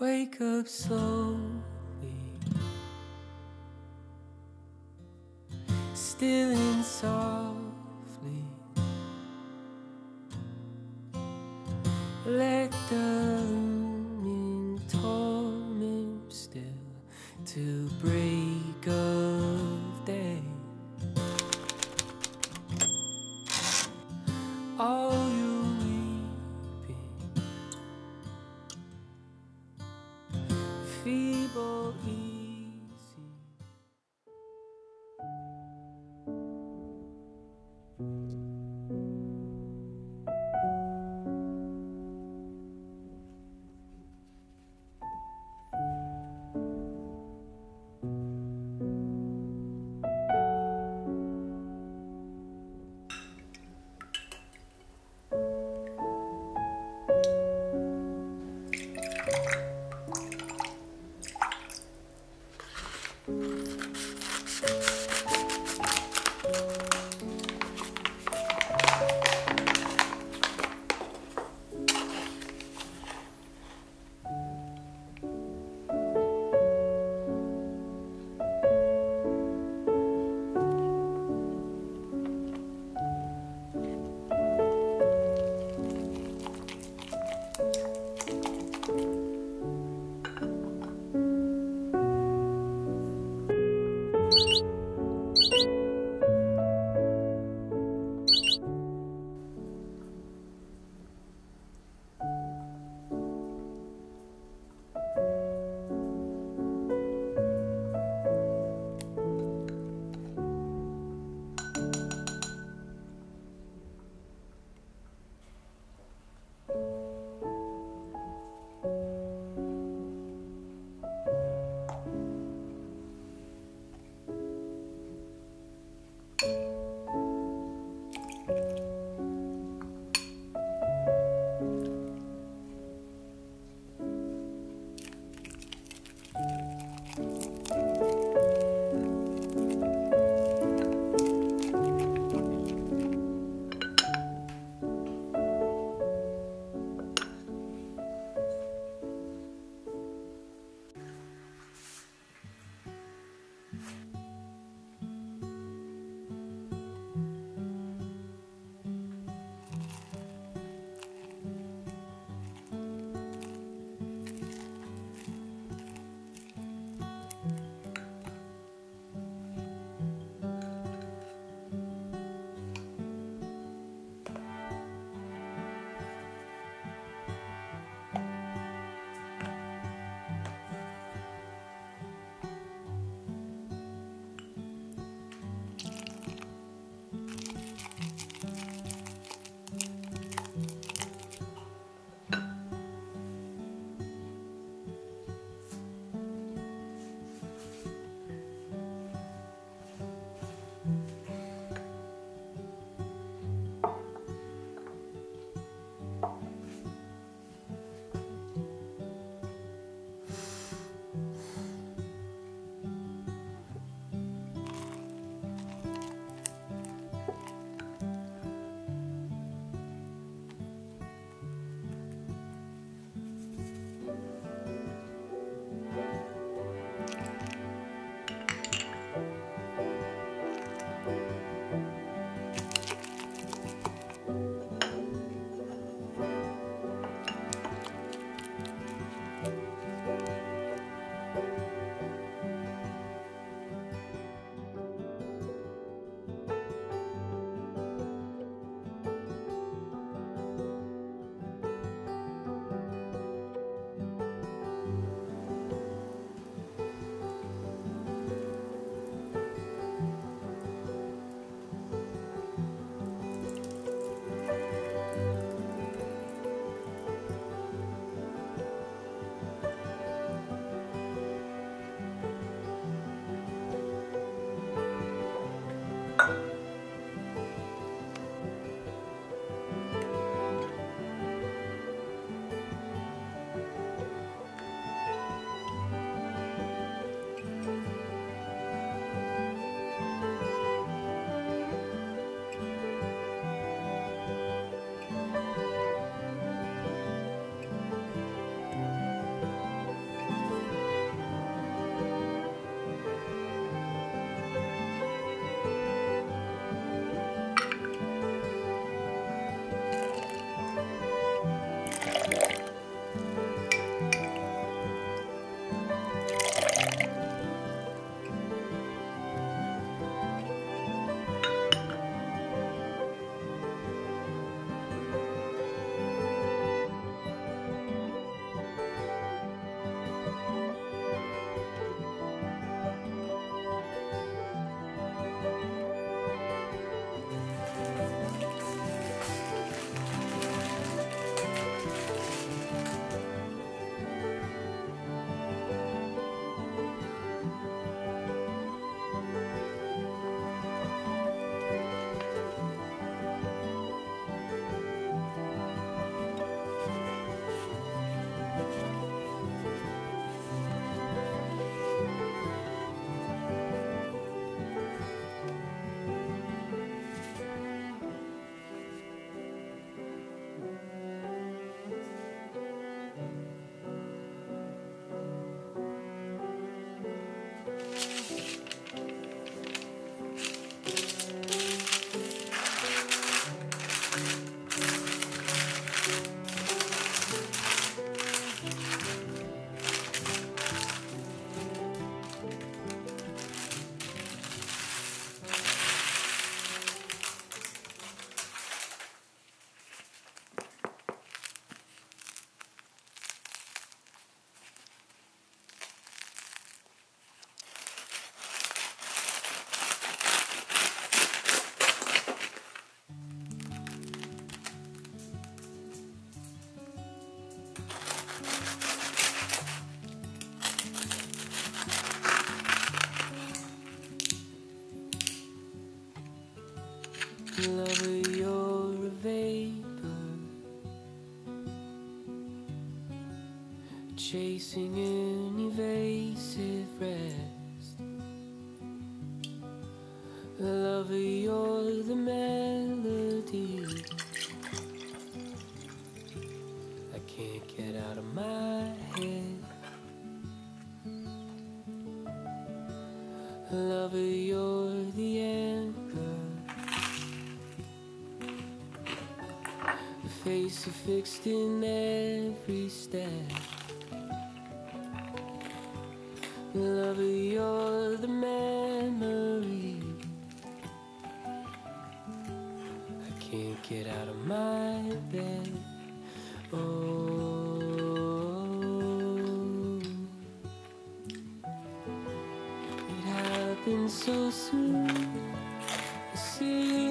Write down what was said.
Wake up slowly. Still and softly. Let the looming torment still to break Lover, you're a vapor, chasing an evasive rest. Lover, you're the melody. I can't get out of my head. Lover, you're the face you fixed in every step. Lover, you're the memory. I can't get out of my bed. Oh. It happened so soon. The sea